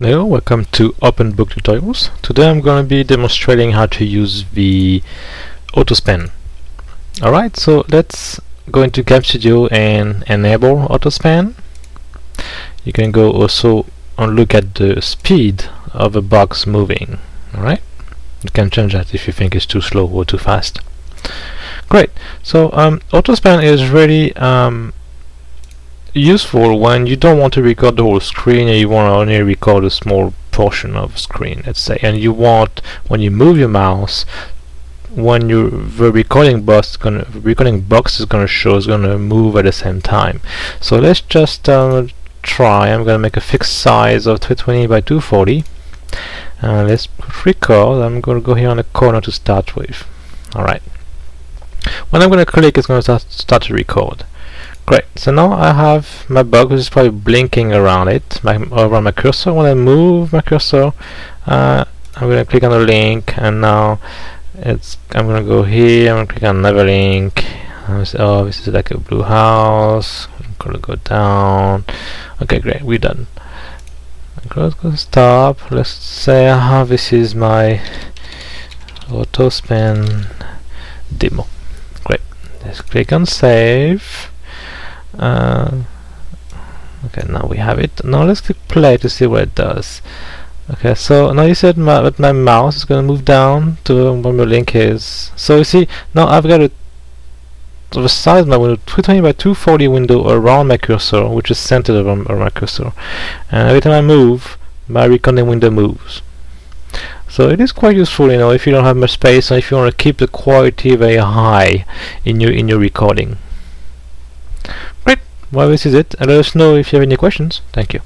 Hello, welcome to OpenBook Tutorials. Today I'm going to be demonstrating how to use the AutoSpan. Alright, so let's go into CamStudio and enable AutoSpan. You can go also and look at the speed of a box moving. Alright, you can change that if you think it's too slow or too fast. Great, so um, AutoSpan is really um, useful when you don't want to record the whole screen and you want to only record a small portion of screen let's say. And you want when you move your mouse when you the recording box gonna recording box is gonna show is gonna move at the same time. So let's just uh, try I'm gonna make a fixed size of 220 by 240 uh, let's record I'm gonna go here on the corner to start with. Alright. When I'm gonna click it's gonna start, start to record Great, so now I have my bug which is probably blinking around it, my, around my cursor. When I move my cursor, uh, I'm going to click on the link and now it's I'm going to go here, I'm going to click on another link. Oh, this is like a blue house. I'm going to go down. Okay, great, we're done. Let's go stop. Let's say uh, this is my AutoSpan demo. Great. Let's click on save uh, okay now we have it. Now let's click play to see what it does. Okay so now you said my, that my mouse is going to move down to where my link is. So you see now I've got a the size of my window 220 by 240 window around my cursor which is centered around, around my cursor. And every time I move my recording window moves. So it is quite useful you know if you don't have much space and if you want to keep the quality very high in your in your recording well this is it. And let us know if you have any questions. Thank you